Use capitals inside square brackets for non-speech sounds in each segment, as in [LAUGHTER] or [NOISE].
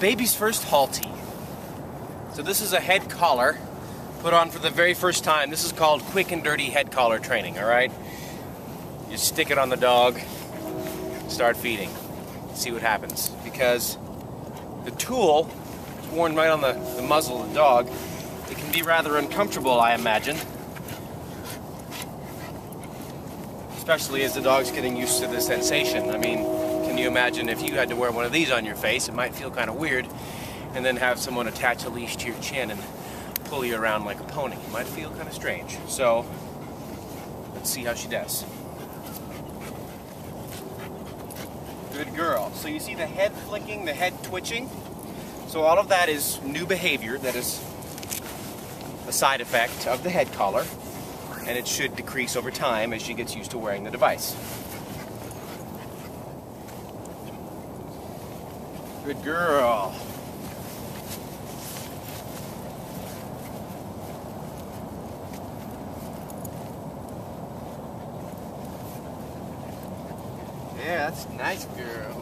baby's first Halti. So this is a head collar put on for the very first time. This is called quick and dirty head collar training, all right? You stick it on the dog, start feeding, see what happens. Because the tool is worn right on the, the muzzle of the dog. It can be rather uncomfortable, I imagine. Especially as the dog's getting used to the sensation. I mean, can you imagine if you had to wear one of these on your face? It might feel kind of weird. And then have someone attach a leash to your chin and pull you around like a pony. It might feel kind of strange. So, let's see how she does. Good girl. So you see the head flicking, the head twitching? So all of that is new behavior that is a side effect of the head collar, and it should decrease over time as she gets used to wearing the device. Good girl. Yeah, that's nice, girl.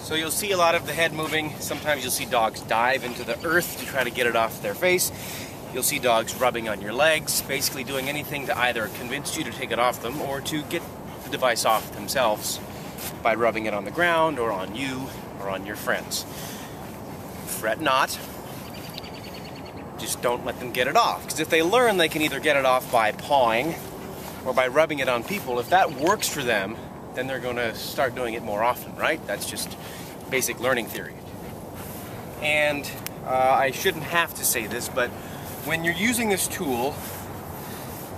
So you'll see a lot of the head moving. Sometimes you'll see dogs dive into the earth to try to get it off their face. You'll see dogs rubbing on your legs, basically doing anything to either convince you to take it off them or to get the device off themselves by rubbing it on the ground or on you or on your friends. Fret not. Just don't let them get it off. Because if they learn they can either get it off by pawing or by rubbing it on people, if that works for them, then they're going to start doing it more often, right? That's just basic learning theory. And uh, I shouldn't have to say this, but when you're using this tool,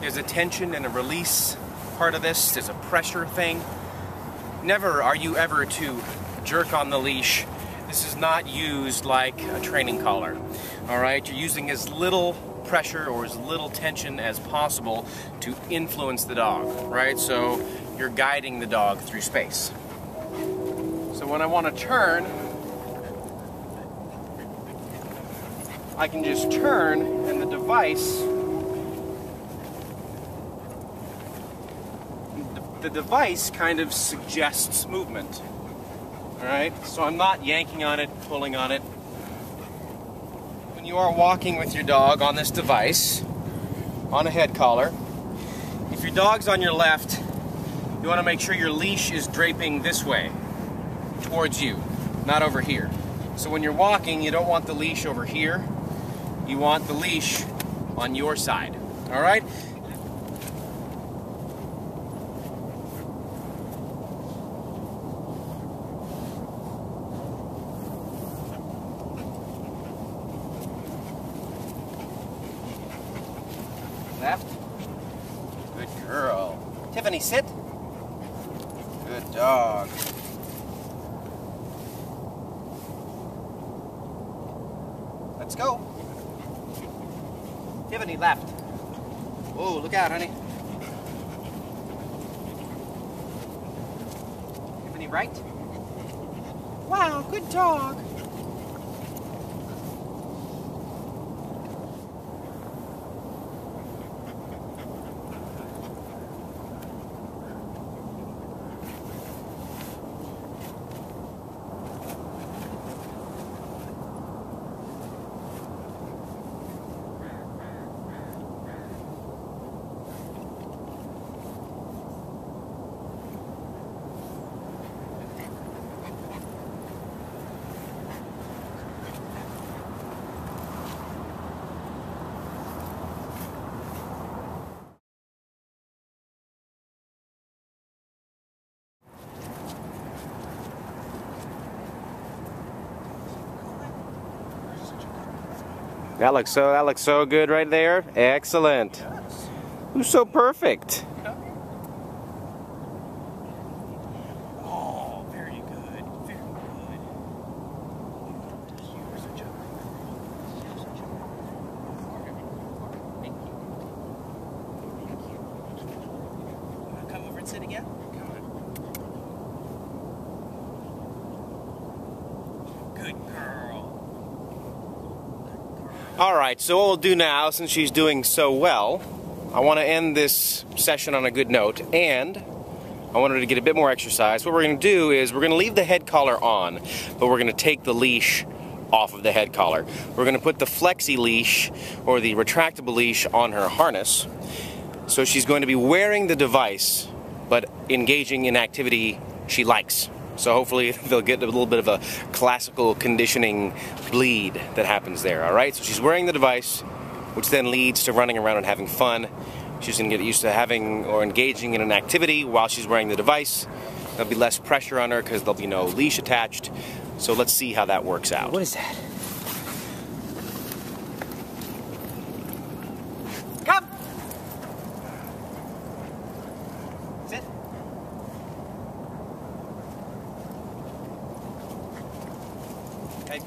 there's a tension and a release part of this, there's a pressure thing. Never are you ever to jerk on the leash. This is not used like a training collar. All right, you're using as little pressure or as little tension as possible to influence the dog, right? So you're guiding the dog through space. So when I want to turn, I can just turn and the device the device kind of suggests movement. All right, so I'm not yanking on it, pulling on it. When you are walking with your dog on this device, on a head collar, if your dog's on your left, you want to make sure your leash is draping this way, towards you, not over here. So when you're walking, you don't want the leash over here. You want the leash on your side. All right? Left. Good Tiffany, sit. Good dog. Let's go. Tiffany, left. Oh, look out, honey. Tiffany, right. Wow, good dog. That looks so that looks so good right there. Excellent. Who's so perfect? Oh, very good. Very good. Come over and sit again? Come on. Good girl. All right, so what we'll do now, since she's doing so well, I want to end this session on a good note, and I want her to get a bit more exercise. What we're going to do is we're going to leave the head collar on, but we're going to take the leash off of the head collar. We're going to put the flexi leash or the retractable leash on her harness. So she's going to be wearing the device, but engaging in activity she likes. So hopefully [LAUGHS] they'll get a little bit of a classical conditioning bleed that happens there, all right? So she's wearing the device, which then leads to running around and having fun. She's going to get used to having or engaging in an activity while she's wearing the device. There'll be less pressure on her because there'll be no leash attached. So let's see how that works out. What is that?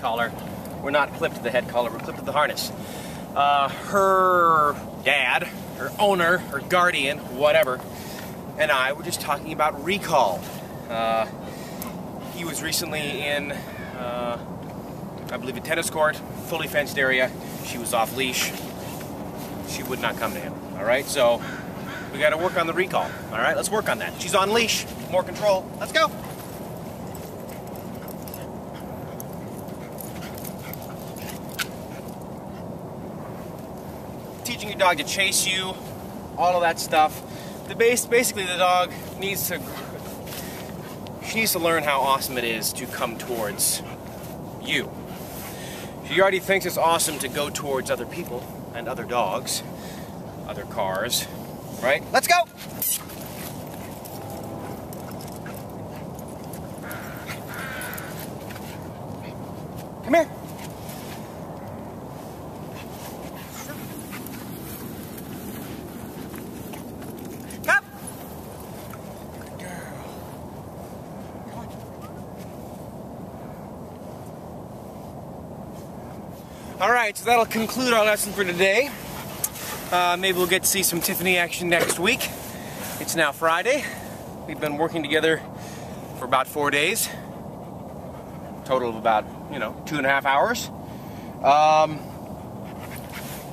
Collar. We're not clipped to the head collar, we're clipped to the harness. Uh, her dad, her owner, her guardian, whatever, and I were just talking about recall. Uh, he was recently in, uh, I believe, a tennis court, fully fenced area. She was off leash. She would not come to him. All right, so we got to work on the recall. All right, let's work on that. She's on leash, more control. Let's go. Teaching your dog to chase you, all of that stuff. The base, basically, the dog needs to she needs to learn how awesome it is to come towards you. She already thinks it's awesome to go towards other people and other dogs, other cars, right? Let's go! Come here. Come. Good girl. Come on. All right, so that'll conclude our lesson for today. Uh, maybe we'll get to see some Tiffany action next week. It's now Friday. We've been working together for about four days. Total of about, you know, two and a half hours. Um,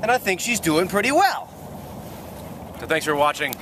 and I think she's doing pretty well. So thanks for watching.